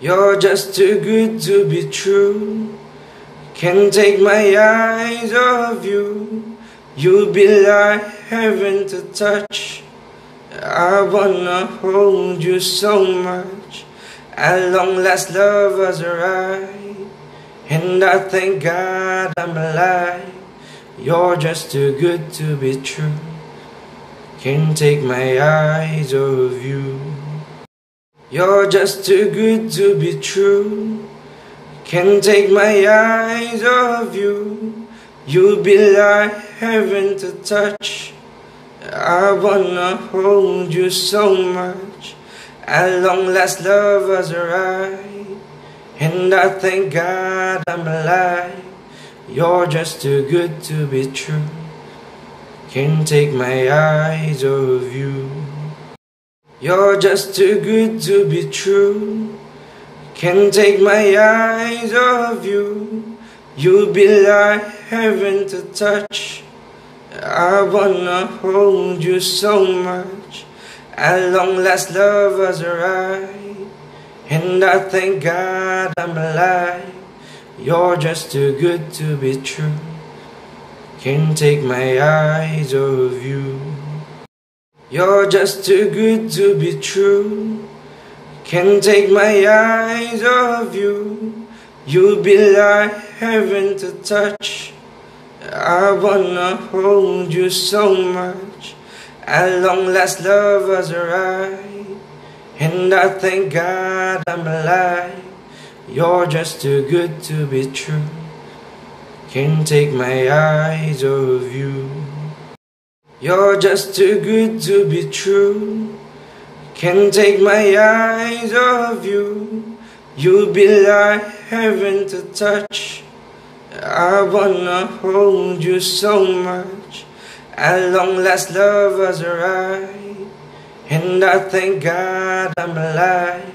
You're just too good to be true. Can't take my eyes off you. You'll be like heaven to touch. I wanna hold you so much. At long last, love was right. And I thank God I'm alive. You're just too good to be true. Can't take my eyes off you. You're just too good to be true. Can't take my eyes off you. You'll be like heaven to touch. I wanna hold you so much. At long last, love was right. And I thank God I'm alive. You're just too good to be true. Can't take my eyes off you. You're just too good to be true. Can't take my eyes off you. You'll be like heaven to touch. I wanna hold you so much. At long last, love was right. And I thank God I'm alive. You're just too good to be true. Can't take my eyes off you. You're just too good to be true. Can't take my eyes off you. You'll be like heaven to touch. I wanna hold you so much. At long last, love was right. And I thank God I'm alive. You're just too good to be true. Can't take my eyes off you. You're just too good to be true. Can't take my eyes off you. You be like heaven to touch. I wanna hold you so much. At long last, love was right. And I thank God I'm alive.